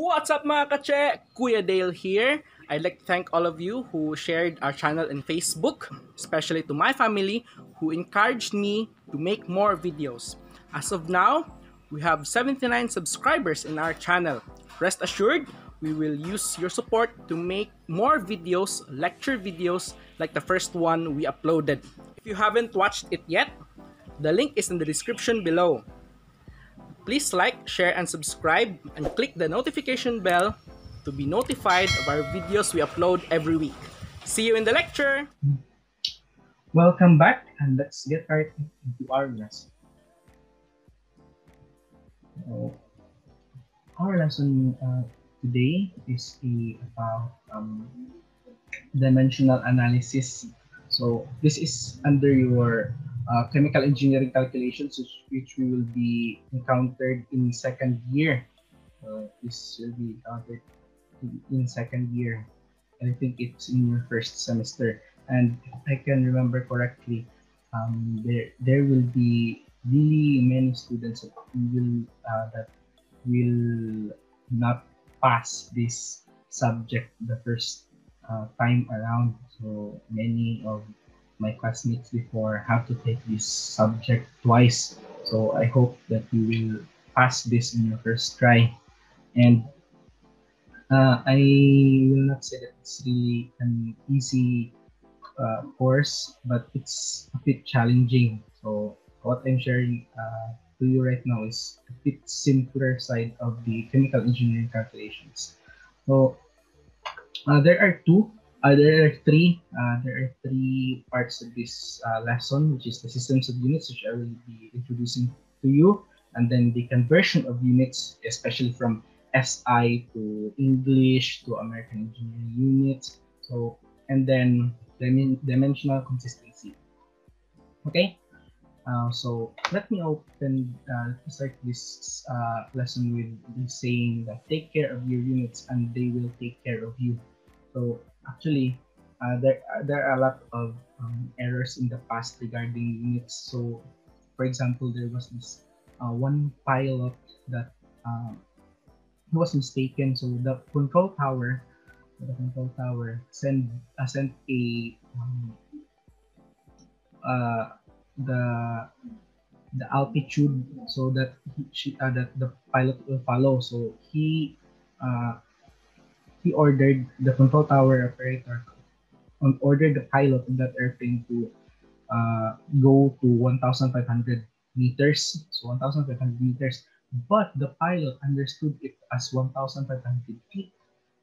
What's up mga kache? Kuya Dale here. I'd like to thank all of you who shared our channel in Facebook, especially to my family who encouraged me to make more videos. As of now, we have 79 subscribers in our channel. Rest assured, we will use your support to make more videos, lecture videos like the first one we uploaded. If you haven't watched it yet, the link is in the description below. Please like, share, and subscribe and click the notification bell to be notified of our videos we upload every week. See you in the lecture! Welcome back and let's get right into our lesson. So, our lesson uh, today is a, about um, dimensional analysis. So this is under your uh, chemical engineering calculations, which, which we will be encountered in second year. Uh, this will be encountered in, second year. And I think it's in your first semester. And I can remember correctly, um, there there will be really many students that will uh, that will not pass this subject the first uh, time around. So many of my classmates before have to take this subject twice. So I hope that you will pass this in your first try. And uh, I will not say that it's really an easy uh, course, but it's a bit challenging. So what I'm sharing uh, to you right now is a bit simpler side of the chemical engineering calculations. So uh, there are two uh, there are three. Uh, there are three parts of this uh, lesson, which is the systems of units, which I will be introducing to you, and then the conversion of units, especially from SI to English to American Engineering units. So, and then dimen dimensional consistency. Okay. So let me open let me start this lesson with saying that take care of your units and they will take care of you. So actually uh, there there are a lot of um, errors in the past regarding units. So, for example, there was this uh, one pilot that uh, was mistaken. So the control tower, the control tower sent uh, sent a um, uh, the the altitude so that he, uh, that the pilot will follow. So he uh, he ordered the control tower operator on ordered the pilot of that airplane to uh, go to 1,500 meters, so 1,500 meters. But the pilot understood it as 1,500 feet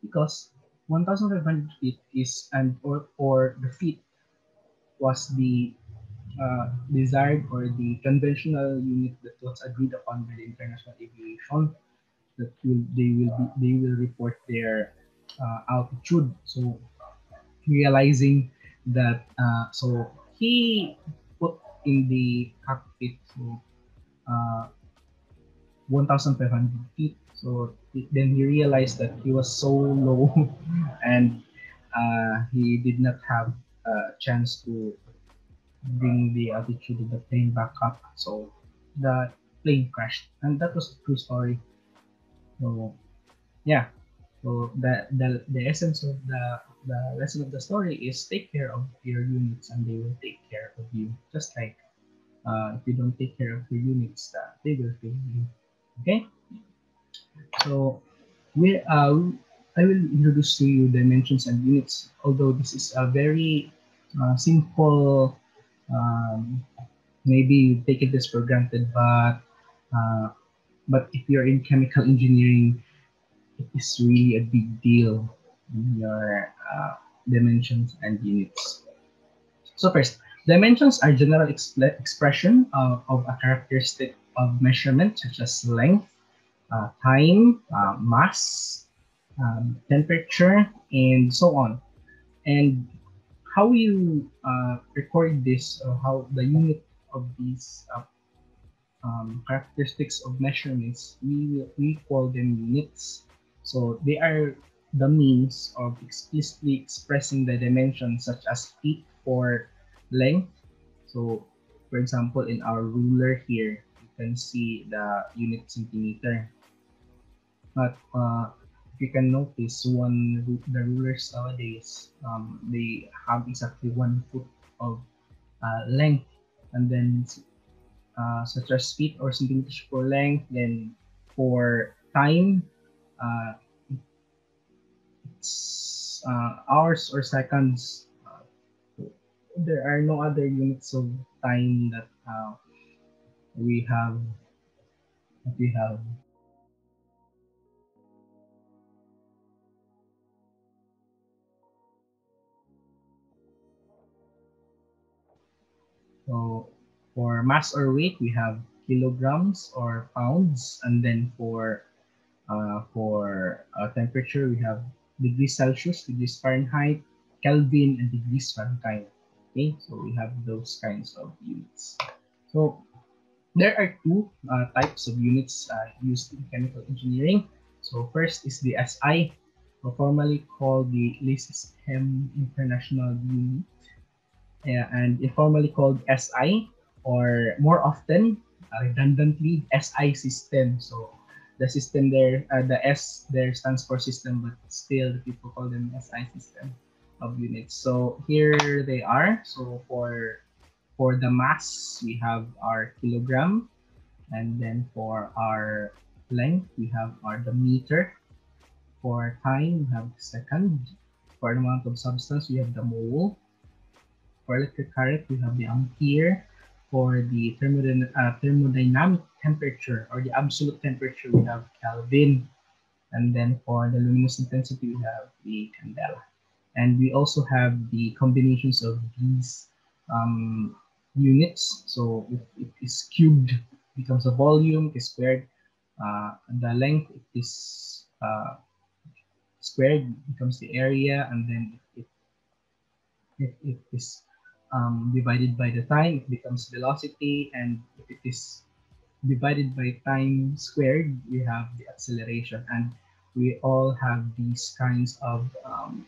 because 1,500 feet is and or or the feet was the uh, desired or the conventional unit that was agreed upon by the International Aviation that will they will be, they will report their altitude. So realizing that, uh, so he put in the cockpit so uh, 1,500 feet. So then he realized that he was so low and uh, he did not have a chance to bring the altitude of the plane back up. So the plane crashed, and that was a true story. So yeah, so the, the, the essence of the, the lesson of the story is take care of your units and they will take care of you. Just like uh, if you don't take care of your units, uh, they will fail you. Okay? So we uh, I will introduce to you dimensions and units. Although this is a very uh, simple, um, maybe you take it this for granted, but uh, but if you're in chemical engineering, it is really a big deal in your uh, dimensions and units. So first, dimensions are general exp expression of, of, a characteristic of measurement such as length, uh, time, uh, mass, um, temperature, and so on. And how you uh, record this, or how the unit of these uh, um, characteristics of measurements, we, we call them units. So they are the means of explicitly expressing the dimensions such as feet for length. So for example, in our ruler here, you can see the unit centimeter. But uh, if you can notice, one the rulers nowadays, um, they have exactly one foot of uh, length, and then uh, such as feet or centimeters for length. Then for time, uh, uh, hours or seconds. Uh, there are no other units of time that uh, we have. That we have So for mass or weight, we have kilograms or pounds, and then for uh, for uh, temperature, we have degrees Celsius, degrees Fahrenheit, Kelvin, and degrees Fahrenheit. Okay, so we have those kinds of units. So there are two uh, types of units uh, used in chemical engineering. So first is the SI, or formerly called the Le Système International Unit and informally called SI, or more often, uh, redundantly, SI system. So the system there, uh, the S there stands for system, but still the people call them SI system of units. So here they are. So for for the mass, we have our kilogram, and then for our length, we have our the meter. For time, we have second. For the amount of substance, we have the mole for electric current, we have the ampere. For the thermodyn uh, thermodynamic temperature or the absolute temperature, we have Kelvin. And then for the luminous intensity, we have the candela. And we also have the combinations of these um, units. So if it is cubed, becomes a volume, is squared. Uh, the length is uh, squared becomes the area, and then if it, if it is um, divided by the time, it becomes velocity. And if it is divided by time squared, we have the acceleration. And we all have these kinds of um,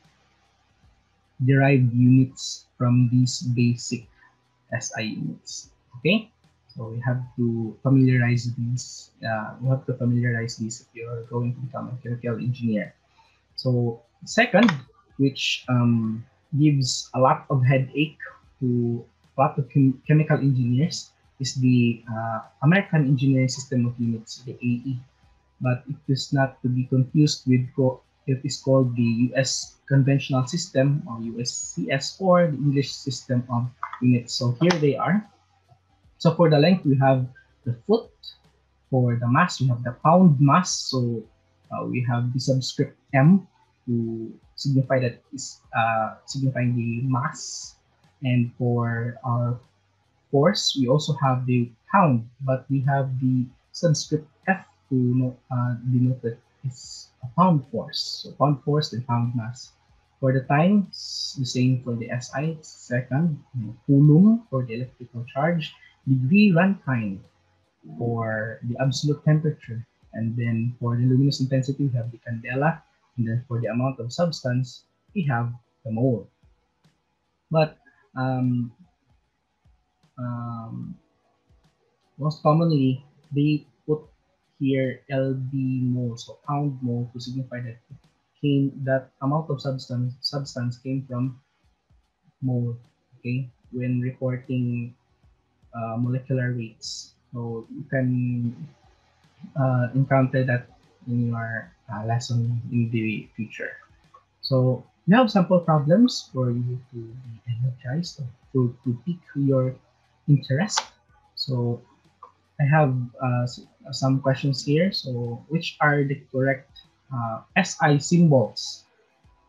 derived units from these basic SI units. Okay, so we have to familiarize these. Uh, we have to familiarize these if you're going to become a chemical engineer. So second, which um, gives a lot of headache to a lot of chem chemical engineers is the uh, American Engineering System of Units, the AE. But it is not to be confused with it is called the US Conventional System or USCS or the English System of Units. So here they are. So for the length, we have the foot. For the mass, we have the pound mass. So uh, we have the subscript M to signify that is uh, signifying the mass and for our force, we also have the pound, but we have the subscript F to uh, denote that it's a pound force. So pound force and pound mass. For the time, the same for the SI, second, coulomb for the electrical charge, degree Rankine for the absolute temperature, and then for the luminous intensity, we have the candela, and then for the amount of substance, we have the mole. But um, um, most commonly they put here LB mole, so pound mole to signify that came that amount of substance substance came from mole. Okay, when reporting uh, molecular weights, so you can uh, encounter that in your uh, lesson in the future. So you have sample problems for you to be energized or to, to pique your interest. So I have uh, some questions here. So which are the correct uh, SI symbols?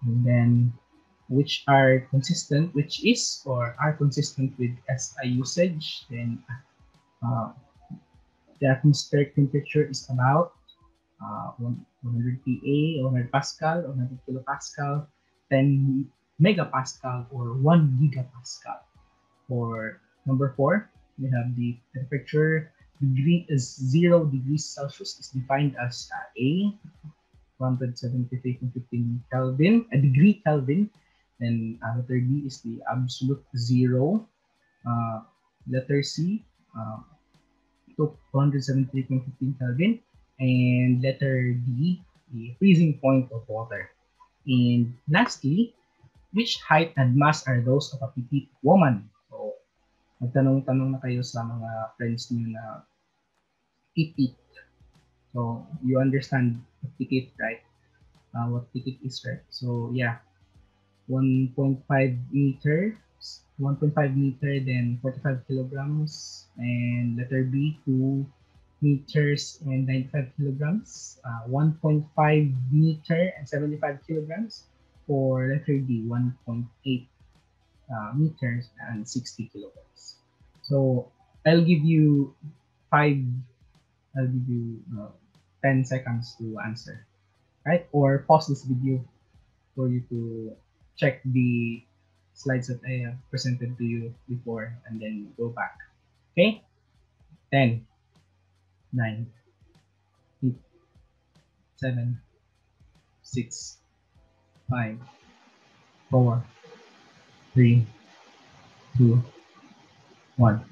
And then which are consistent, which is or are consistent with SI usage. Then uh, the atmospheric temperature is about uh, 100 PA, 100 Pascal, 100 kilopascal, 10 megapascal or 1 gigapascal. For number four, we have the temperature degree is 0 degrees Celsius is defined as uh, A, 173.15 Kelvin, a degree Kelvin. Then uh, letter B is the absolute zero. Uh, letter C, uh, 273.15 Kelvin. And letter D, the freezing point of water. And lastly, which height and mass are those of a petite woman? So, magtanong-tanong na kayo sa mga friends niyo na petite. So, you understand petite, right? Uh, what petite is, right? So, yeah. 1.5 meter 1.5 meter, then 45 kilograms, and letter B, 2 meters and 95 kilograms, uh, 1.5 meter and 75 kilograms, or letter D, 1.8 uh, meters and 60 kilograms. So I'll give you five, I'll give you uh, 10 seconds to answer, right? Or pause this video for you to check the slides that I have presented to you before and then go back. Okay? 10, 9, 8, 7, 6, 5, 4, 3, 2, 1.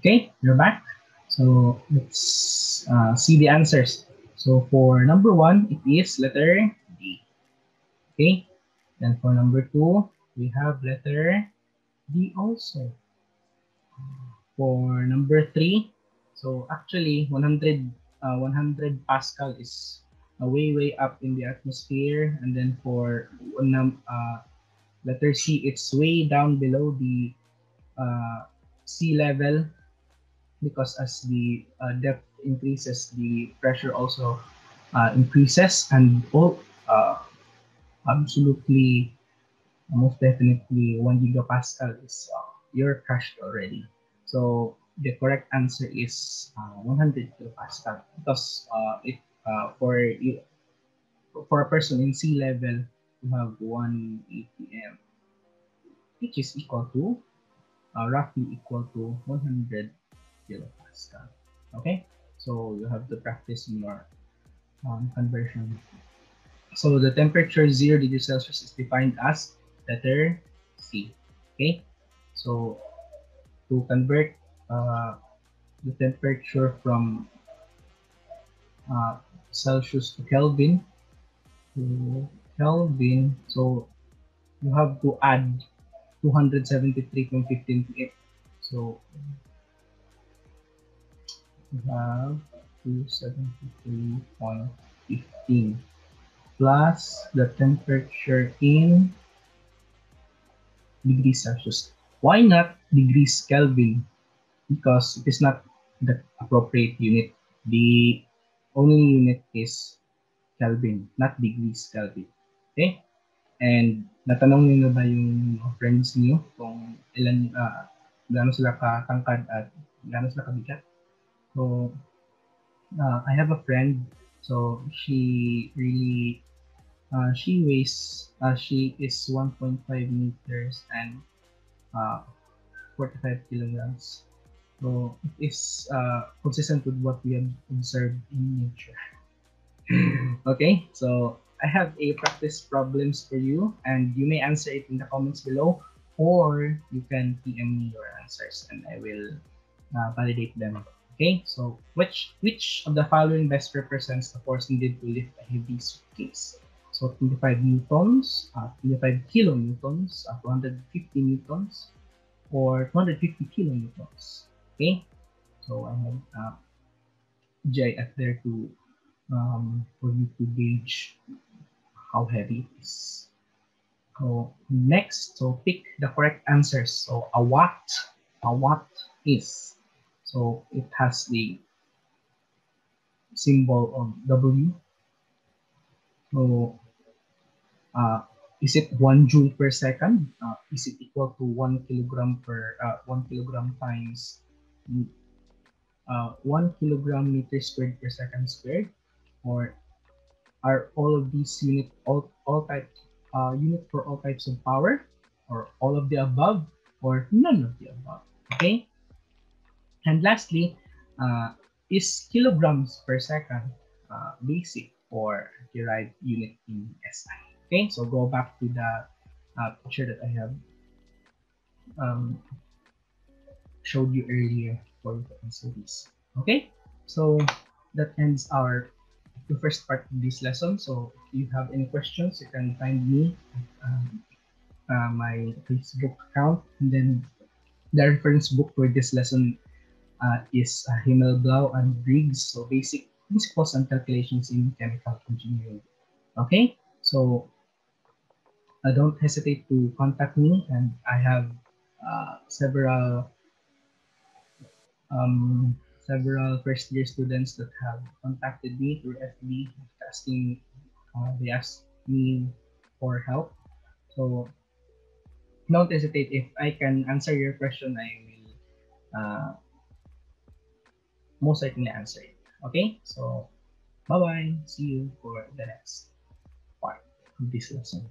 Okay, you're back. So let's uh, see the answers. So for number one, it is letter D. Okay, then for number two, we have letter D also. For number three, so actually 100, uh, 100 Pascal is uh, way, way up in the atmosphere. And then for uh, letter C, it's way down below the uh, sea level because as the uh, depth increases, the pressure also uh, increases and all uh, absolutely most definitely 1 gigapascal is uh, you're crushed already. So the correct answer is uh, 100 kilopascal because uh, it uh, for you for a person in sea level you have 1 atm which is equal to uh, roughly equal to 100 kilopascal. Okay, so you have to practice your um, conversion. So the temperature 0 degrees Celsius is defined as letter C. Okay, so to convert uh, the temperature from uh, Celsius to Kelvin to Kelvin, so you have to add 273.15 to it. So we have 273.15 plus the temperature in degrees Celsius. Why not degrees Kelvin? Because it is not the appropriate unit. The only unit is Kelvin, not degrees Kelvin. Okay? And natanong niyo na ba yung friends niyo kung ilan, uh, gaano sila kakangkad at gaano sila kabigat? So, uh, I have a friend, so she really uh, she weighs, uh, she is 1.5 meters and uh, 45 kilograms. So it is uh, consistent with what we have observed in nature. okay, so I have a practice problems for you and you may answer it in the comments below or you can PM me your answers and I will uh, validate them. Okay, so which which of the following best represents the force needed to lift a heavy suitcase? So 25 newtons, uh, 25 kilonewtons, uh, 250 newtons, or 250 kilonewtons. Okay, so I have uh, GIF there to um, for you to gauge how heavy it is. So next, so pick the correct answers. So a watt, a watt is. So it has the symbol of W. So uh, is it one joule per second? Uh, is it equal to one kilogram per uh, one kilogram times uh, one kilogram meter squared per second squared? Or are all of these unit all all types uh, unit for all types of power, or all of the above, or none of the above? Okay. And lastly, uh, is kilograms per second uh, basic or derived unit in SI? Okay, so go back to the uh, picture that I have um, showed you earlier for the this. Okay, so that ends our the first part of this lesson. So if you have any questions, you can find me um, uh, my Facebook account. And then the reference book for this lesson uh, is uh, Himmelblau and Riggs. So basic principles and calculations in chemical engineering. Okay, so uh, don't hesitate to contact me and I have uh, several um, several first year students that have contacted me through FB asking, uh, they asked me for help. So don't hesitate. If I can answer your question, I will uh, most certainly answer it. Okay, so bye bye. See you for the next part of this lesson.